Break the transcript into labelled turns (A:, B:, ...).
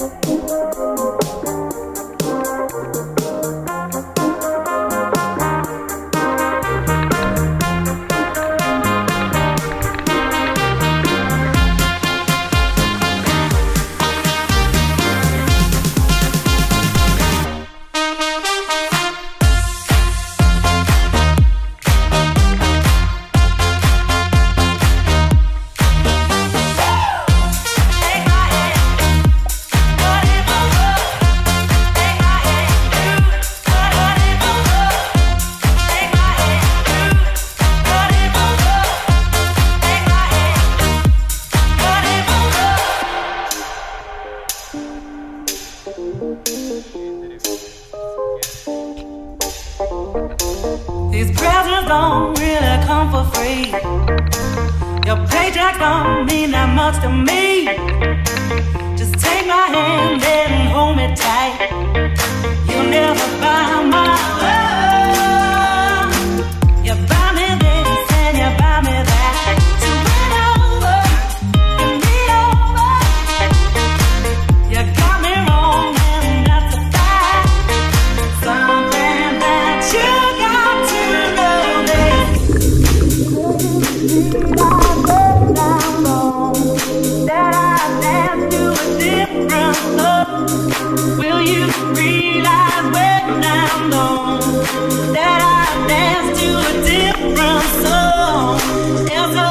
A: Música don't really come for free. Your paycheck don't mean that much to me. Just take my hand and hold me tight. that I dance to a different song.